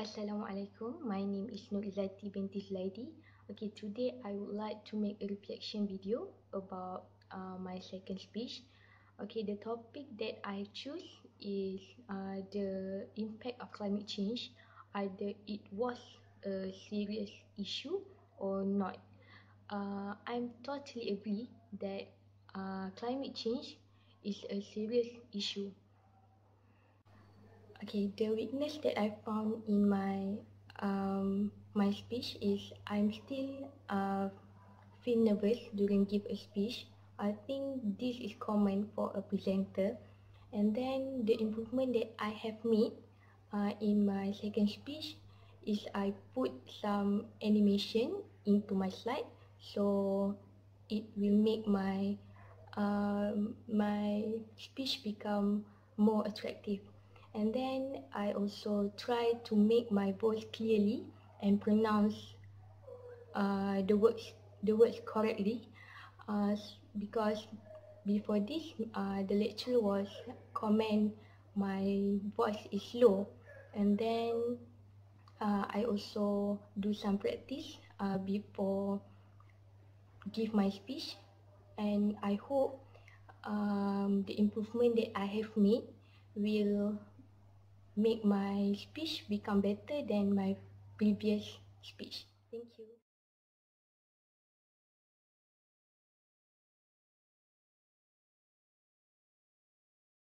Assalamualaikum. My name is Nur Izzati binti Zulaidi. Okay, today I would like to make a reflection video about uh, my second speech. Okay, the topic that I choose is uh, the impact of climate change. Either it was a serious issue or not. Uh, I'm totally agree that uh, climate change is a serious issue Okay, the weakness that I found in my um my speech is I'm still uh feel nervous during give a speech. I think this is common for a presenter. And then the improvement that I have made uh, in my second speech is I put some animation into my slide so it will make my um my speech become more attractive and then I also try to make my voice clearly and pronounce uh, the words the words correctly. Uh, because before this uh, the lecturer was comment my voice is low and then uh, I also do some practice uh, before give my speech. And I hope um, the improvement that I have made will make my speech become better than my previous speech. Thank you.